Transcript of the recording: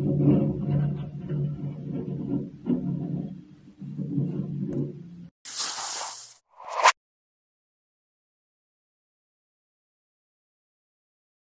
Mm-hmm.